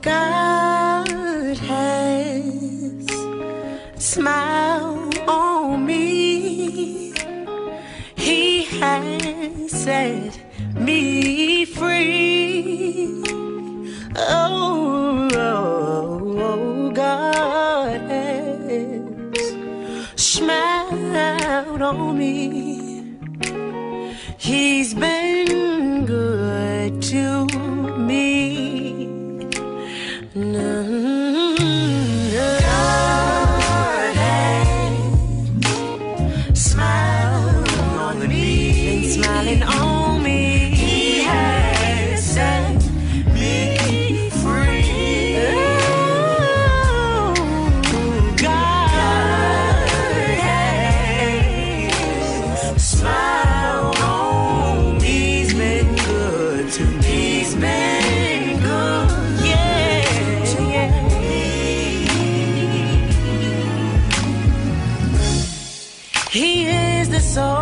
God has smiled on me. He has set me free. Oh, oh, oh, God has smiled on me. He's been God is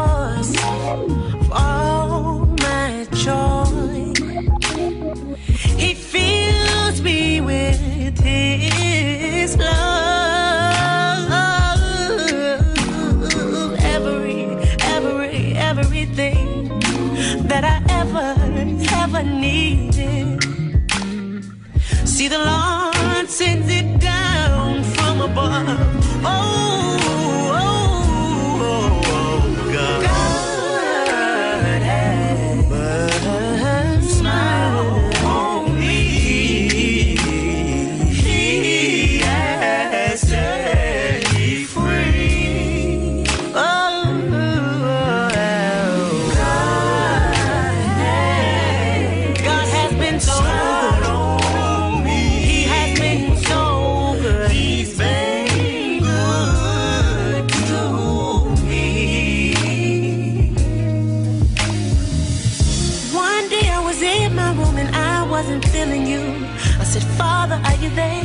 wasn't feeling you. I said, Father, are you there?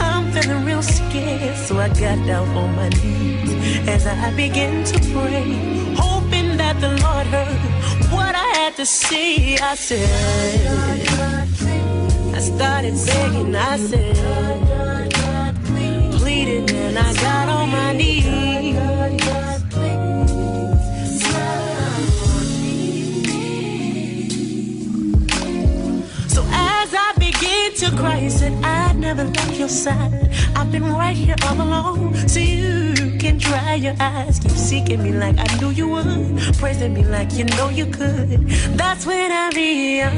I'm feeling real scared. So I got down on my knees as I began to pray, hoping that the Lord heard what I had to say. I said, I started begging, I said, pleading, and I got on my knees. To cry, said I'd never left your side. I've been right here all along, so you can dry your eyes. Keep seeking me like I knew you would, praising me like you know you could. That's when I realized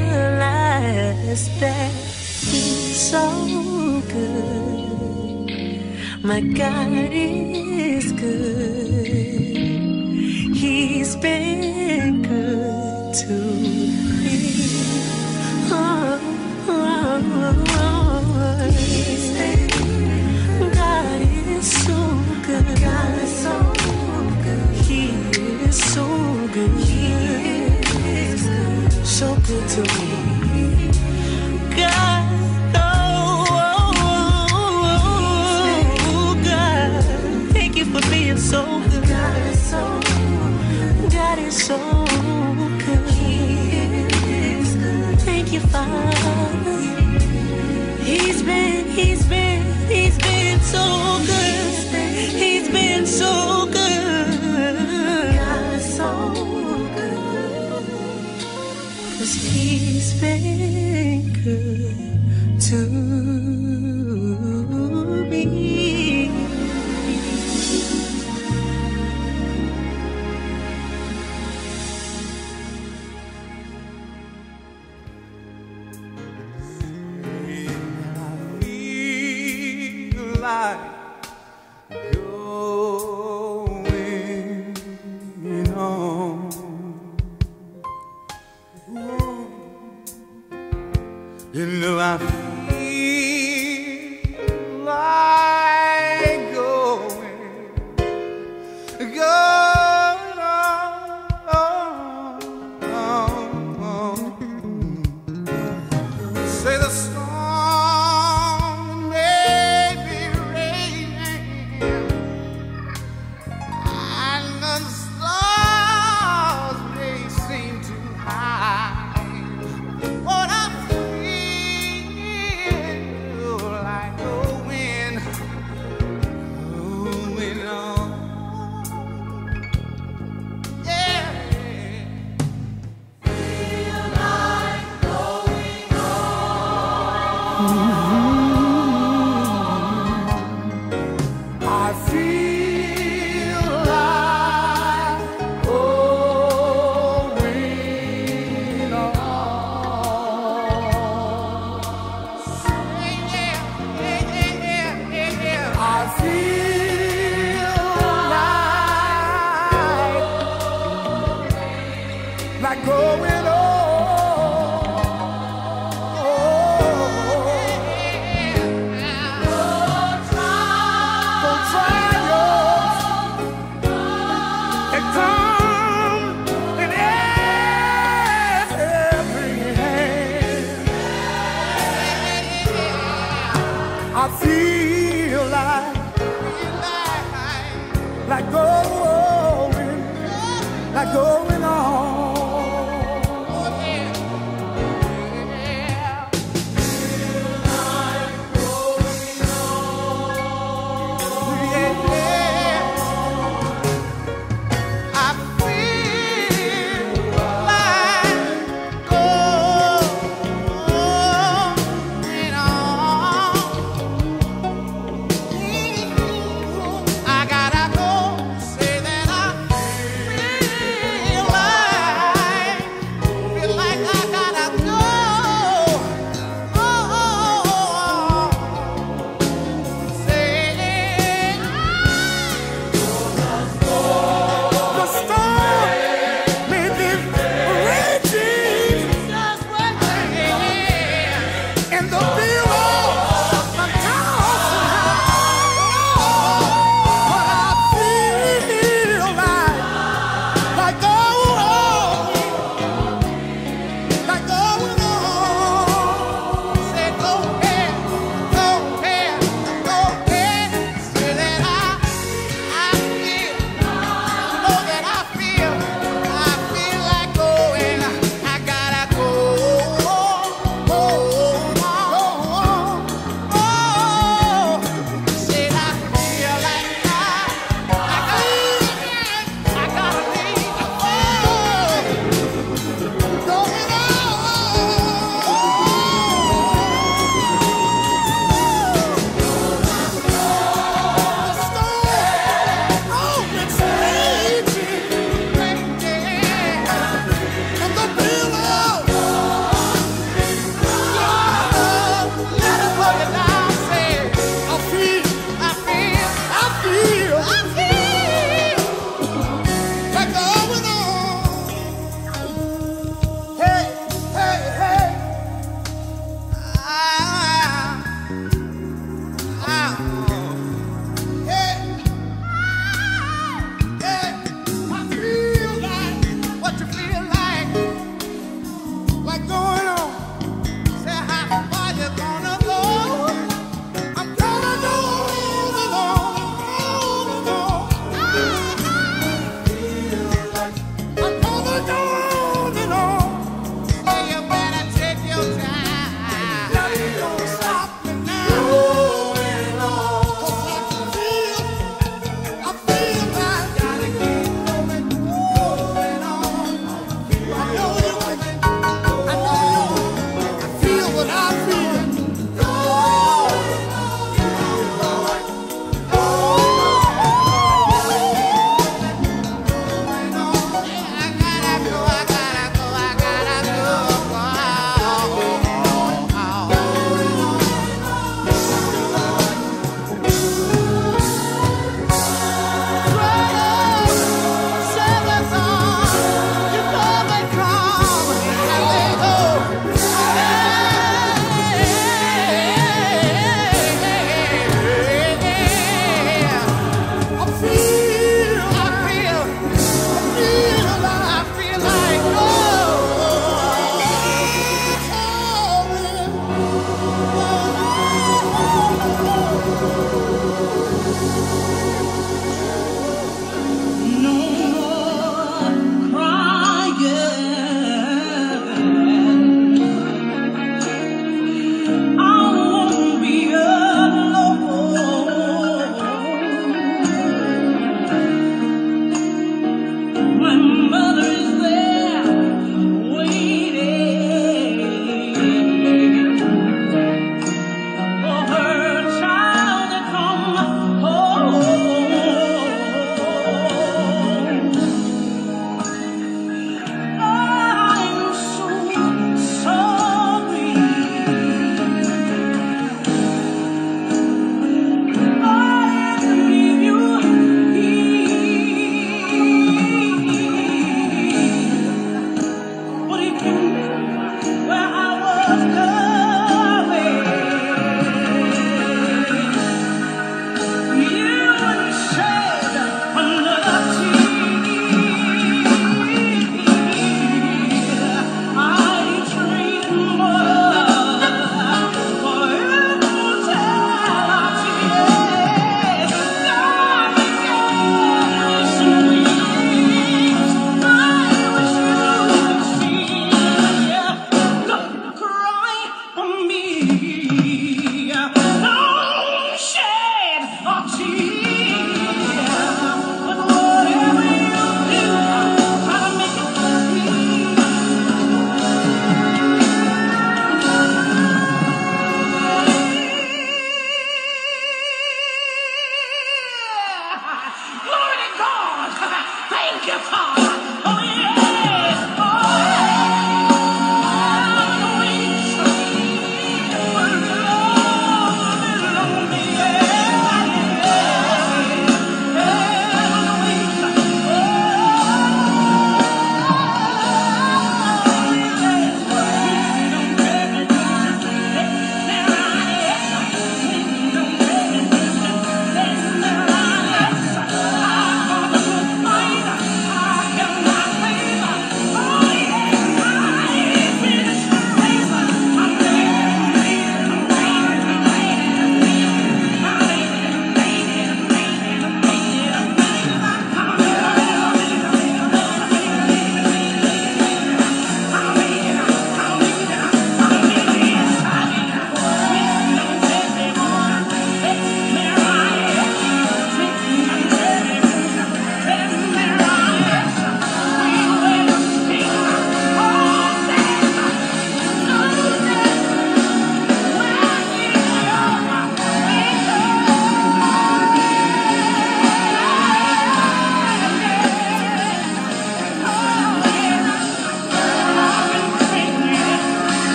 that he's so good. My God is good. He's been good to me. Oh, he's been good to You know I like going, like going get up!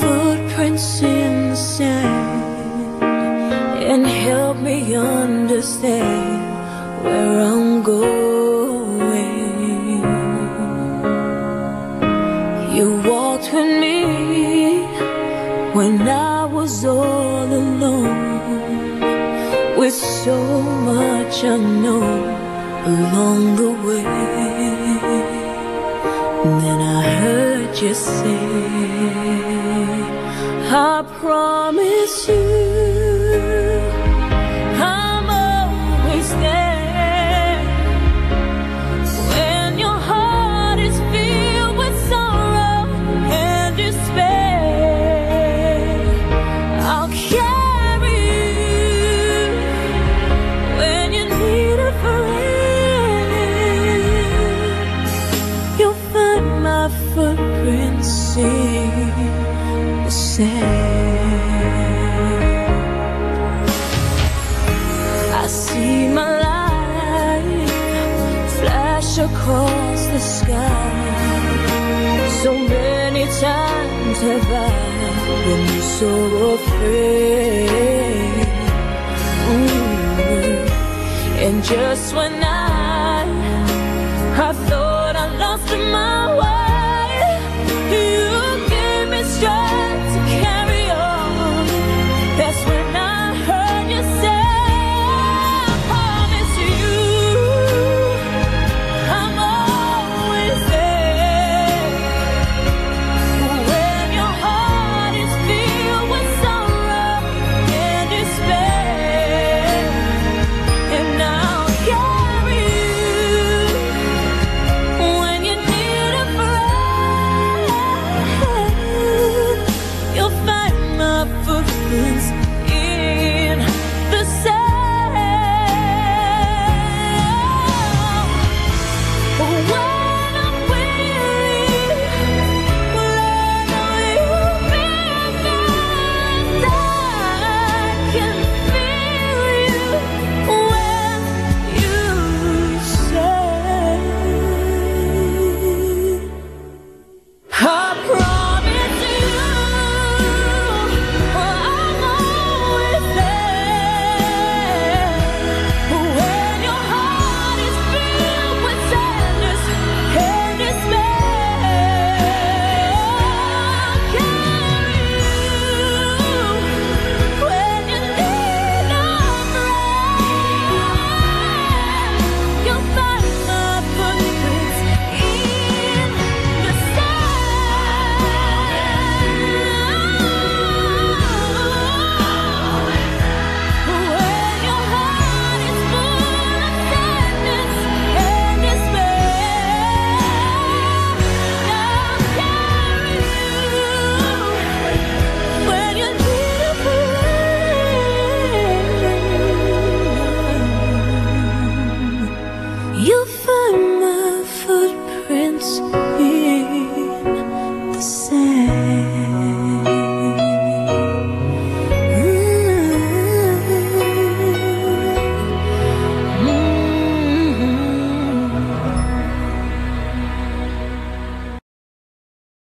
Footprints in the sand and help me understand where I'm going. You walked with me when I was all alone with so much unknown along the way. Then I heard you say, I promise you, I'm always there. When your heart is filled with sorrow and despair, I'll carry you when you need a friend. You'll find my in the sand. I see my light flash across the sky. So many times have I been so afraid. And just when I, thought I thought